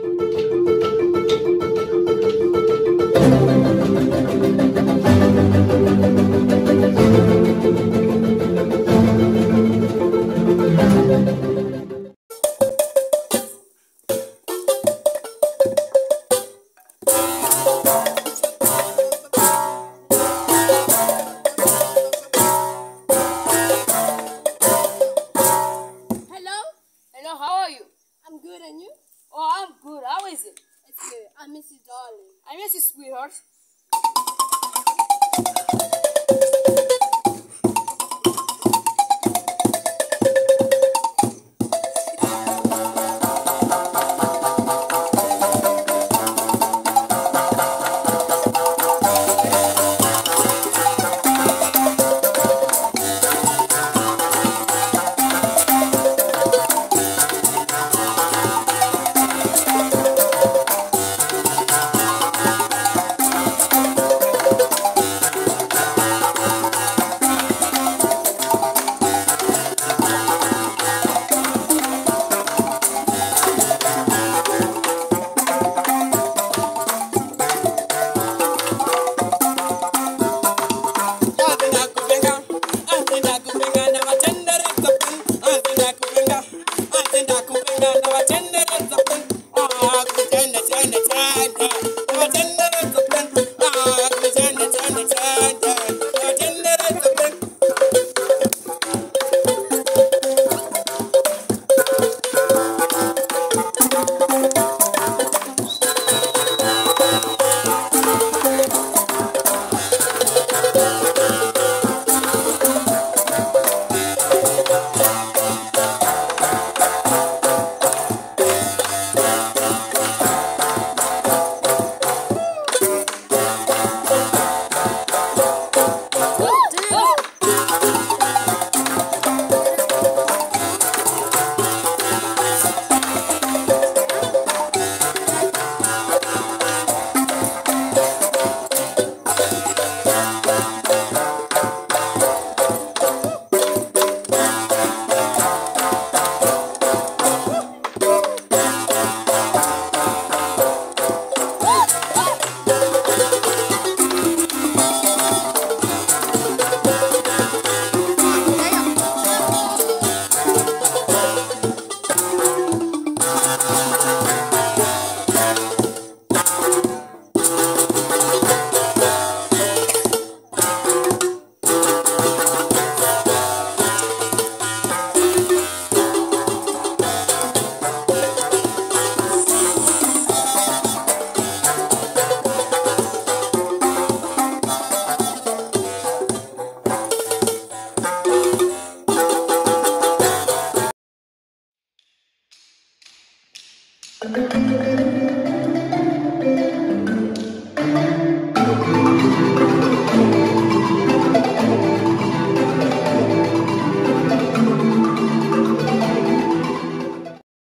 Hello? Hello, how are you? I'm good and you? Oh, I'm good. How is it? It's good. I miss you, darling. I miss you, sweetheart.